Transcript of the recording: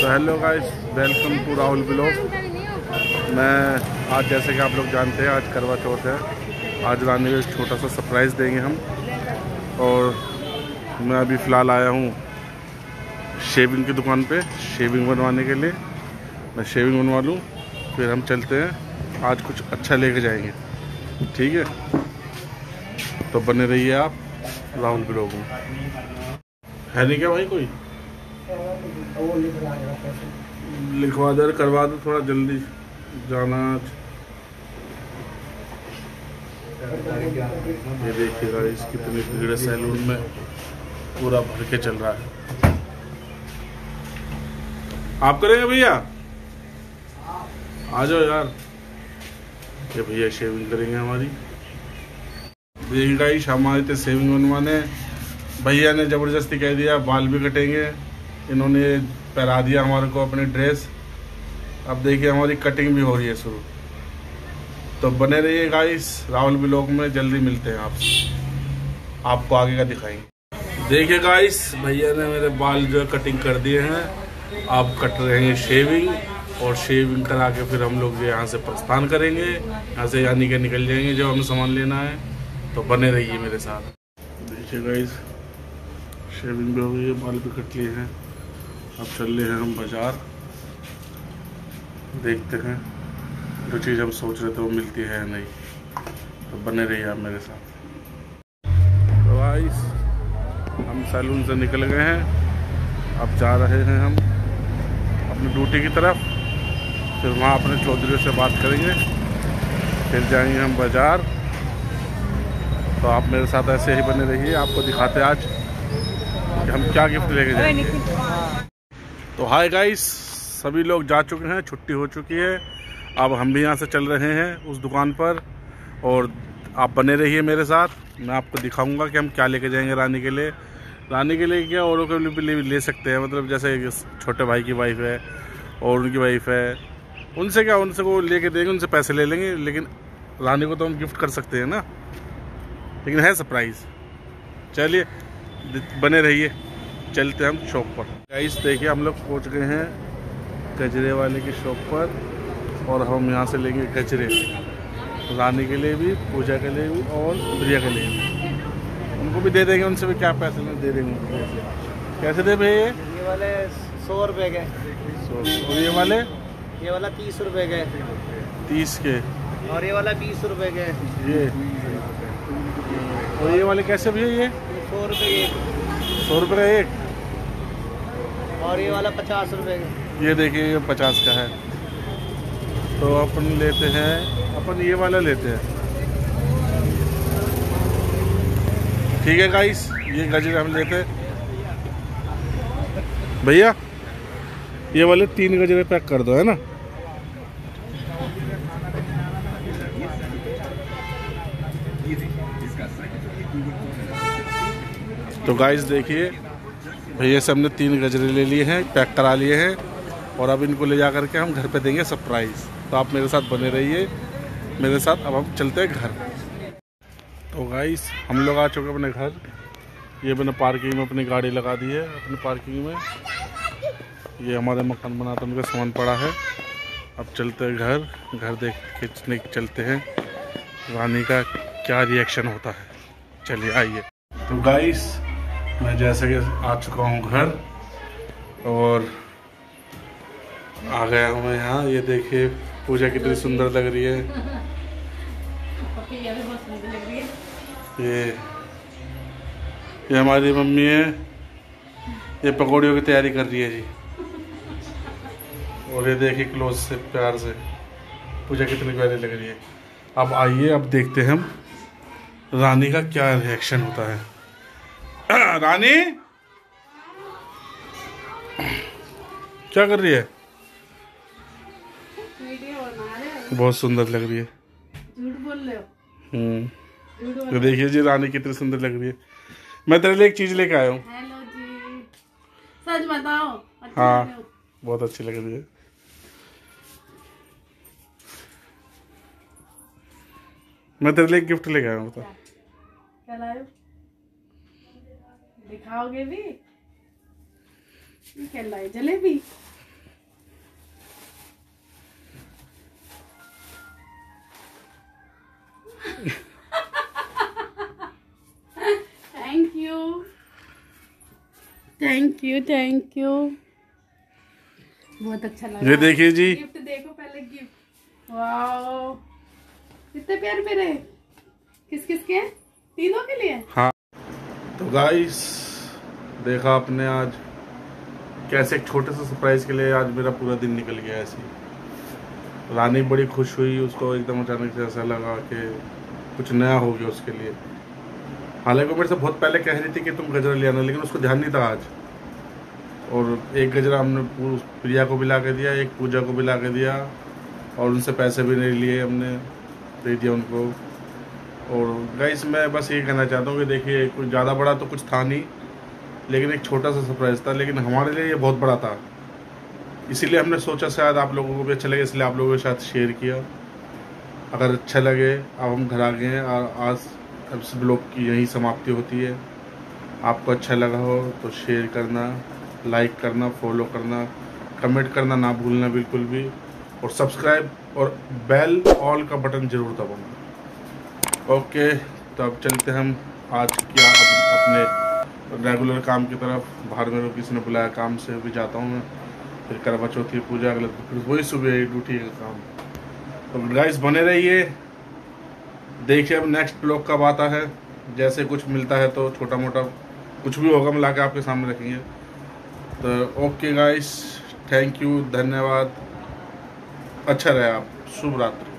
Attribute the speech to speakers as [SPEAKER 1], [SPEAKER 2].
[SPEAKER 1] तो hello guys welcome to Rahul blog मैं आज जैसे कि आप लोग जानते हैं, आज करवा चौथ है। आज रानी को छोटा सा सरप्राइज़ देंगे हम। और मैं अभी फ़िलहाल आया हूँ शेविंग की दुकान पे शेविंग बनवाने के लिए। मैं शेविंग बनवा लूँ, फिर हम चलते हैं। आज कुछ अच्छा लेके जाएँगे। ठीक है? तो बने रहिए आप राहुल ब्लॉग में। है नहीं क्या भाई कोई? लिखवा दे करवा दो थोड़ा जल्दी, जाना ये देखिएगा इस कितनी भीड़ है सैलून में पूरा भर के चल रहा है। आप करेंगे भैया? आ जाओ यार। ये भैया शेविंग करेंगे हमारी। देखिए गाइस हम आए थे शेविंग बनवाने। भैया ने ज़बरदस्ती कह दिया, बाल भी कटेंगे। इन्होंने पहरा दिया हमारे को अपनी ड्रेस अब देखिए हमारी कटिंग भी हो रही है शुरू। तो बने रहिए गाइस राहुल ब्लॉग में जल्दी मिलते हैं आपसे। आपको आगे का दिखाएँगे। देखिए गाइस भैया ने मेरे बाल जो कटिंग कर दिए हैं। आप कट रहे हैं शेविंग और शेविंग करा के फिर हम लोग यहाँ से प्रस्थान करेंगे। यहाँ से यानी के निकल जाएँगे जब हमें सामान लेना है। तो बने रहिए मेरे साथ। देखिए गाइस शेविंग भी हो गई है, बाल भी कट लिए हैं। अब चल रहे हैं हम बाज़ार। देखते हैं जो चीज़ हम सोच रहे थे वो मिलती है या नहीं। तो बने रहिए आप मेरे साथ। तो गाइस हम सैलून से निकल गए हैं। अब जा रहे हैं हम अपनी ड्यूटी की तरफ़। फिर वहाँ अपने चौधरी से बात करेंगे। फिर जाएँगे हम बाज़ार। तो आप मेरे साथ ऐसे ही बने रहिए। आपको दिखाते आज कि हम क्या गिफ्ट लेके जाएँगे। तो हाय गाइस सभी लोग जा चुके हैं, छुट्टी हो चुकी है। अब हम भी यहाँ से चल रहे हैं उस दुकान पर और आप बने रहिए मेरे साथ। मैं आपको दिखाऊँगा कि हम क्या लेके जाएँगे रानी के लिए। रानी के लिए क्या औरों के लिए भी ले सकते हैं मतलब जैसे छोटे भाई की वाइफ है और उनकी वाइफ है। उनसे क्या, उनसे वो लेके देंगे, उनसे पैसे ले लेंगे, लेकिन रानी को तो हम गिफ्ट कर सकते हैं ना। लेकिन है सरप्राइज़ चलिए, बने रहिए। चलते हम शॉप पर। गाइस देखिए हम लोग पहुँच गए हैं गजरे वाले की शॉप पर और हम यहाँ से लेंगे गजरे। रानी के लिए भी पूजा के लिए भी और प्रिया के लिए भी। उनको भी दे देंगे उनसे भी क्या पैसे में दे देंगे उनको कैसे दे भैया
[SPEAKER 2] ये? वाले सौ रुपए के।
[SPEAKER 1] सौ और ये वाले?
[SPEAKER 2] ये वाला तीस रुपये के।
[SPEAKER 1] तीस के।
[SPEAKER 2] और ये वाला बीस रुपये के।
[SPEAKER 1] ये। और ये वाले कैसे भैया ये?
[SPEAKER 2] सौ रुपए के।
[SPEAKER 1] सौ रुपये का एक।
[SPEAKER 2] और ये वाला पचास रुपये का।
[SPEAKER 1] ये देखिए ये पचास का है। तो अपन लेते हैं अपन ये वाला लेते हैं। ठीक है गाइस ये गजरे हम लेते हैं। भैया ये वाले तीन गजरे पैक कर दो है ना? तो गाइस देखिए भैया से हमने तीन गजरे ले लिए हैं पैक करा लिए हैं, और अब इनको ले जा करके हम घर पे देंगे सरप्राइज़ तो आप मेरे साथ बने रहिए, मेरे साथ अब हम चलते हैं घर। तो गाइस हम लोग आ चुके अपने घर। ये मैंने पार्किंग में अपनी गाड़ी लगा दी है, अपनी पार्किंग में। ये हमारे मकान बनाते उनका सामान पड़ा है। अब चलते हैं घर घर देख खींचने चलते हैं। रानी का क्या रिएक्शन होता है। चलिए आइए। तो गाइस मैं जैसे कि आ चुका हूँ घर और आ गया हूँ मैं यहाँ। ये देखिए, पूजा कितनी सुंदर लग रही है। ये ये हमारी मम्मी है। ये पकौड़ियों की तैयारी कर रही है जी। और ये देखिए, क्लोज से, प्यार से। पूजा कितनी प्यारी लग रही है। अब आइए, अब देखते हैं हम। रानी का क्या रिएक्शन होता है। रानी? क्या कर रही है? बहुत सुंदर लग रही है।
[SPEAKER 3] झूठ
[SPEAKER 1] हम्म। तो देखिए जी रानी कितनी सुंदर लग रही है। मैं तेरे लिए एक चीज़ लेके आया हूँ।
[SPEAKER 3] सच बताओ अच्छी
[SPEAKER 1] हाँ। बहुत अच्छी लग रही है। मैं तेरे लिए गिफ्ट लेके आया हूँ बता।
[SPEAKER 3] हो? दिखाओगे भी? क्या लाई jalebi. Thank you thank you thank you बहुत अच्छा लगा।
[SPEAKER 1] ये देखिए जी।
[SPEAKER 3] गिफ्ट देखो पहले गिफ्ट वाओ कितने प्यार मेरे? किस किस के? तीनों के लिए?
[SPEAKER 1] हाँ। तो गाइस देखा आपने आज कैसे एक छोटे से सरप्राइज़ के लिए आज मेरा पूरा दिन निकल गया ऐसे रानी बड़ी खुश हुई, उसको एकदम अचानक से ऐसा लगा कि कुछ नया हो गया उसके लिए। हालाँकि वो मेरे से बहुत पहले कह रही थी कि तुम गजरा ले आना, लेकिन उसको ध्यान नहीं था आज। और एक गजरा हमने प्रिया को भी ला के दिया, एक पूजा को भी ला के दिया, और उनसे पैसे भी नहीं लिए हमने, दे दिया उनको। और गाइस मैं बस ये कहना चाहता हूँ कि देखिए, कुछ ज़्यादा बड़ा तो कुछ था नहीं, लेकिन एक छोटा सा सरप्राइज़ था, लेकिन हमारे लिए ये बहुत बड़ा था। इसीलिए हमने सोचा शायद आप लोगों को भी अच्छा लगे, इसलिए आप लोगों के साथ शेयर किया। अगर अच्छा लगे, अब हम घर आ गए हैं, और आज अब इस ब्लॉग की यही समाप्ति होती है। आपको अच्छा लगा हो तो शेयर करना लाइक करना फॉलो करना कमेंट करना ना भूलना बिल्कुल भी, और सब्सक्राइब और बेल ऑल का बटन ज़रूर दबाना। ओके तो अब चलते हम आज क्या अप, अपने रेगुलर काम की तरफ़। बाहर को किसी ने बुलाया काम से भी जाता हूँ मैं। फिर करवा चौथी पूजा अगले फिर वही सुबह ड्यूटी का काम। तो गाइस बने रहिए। देखिए अब नेक्स्ट ब्लॉग कब आता है। जैसे कुछ मिलता है तो छोटा मोटा कुछ भी होगा मिला के आपके सामने रखेंगे। तो ओके गाइस थैंक यू धन्यवाद। अच्छा रहे आप। शुभ रात्रि।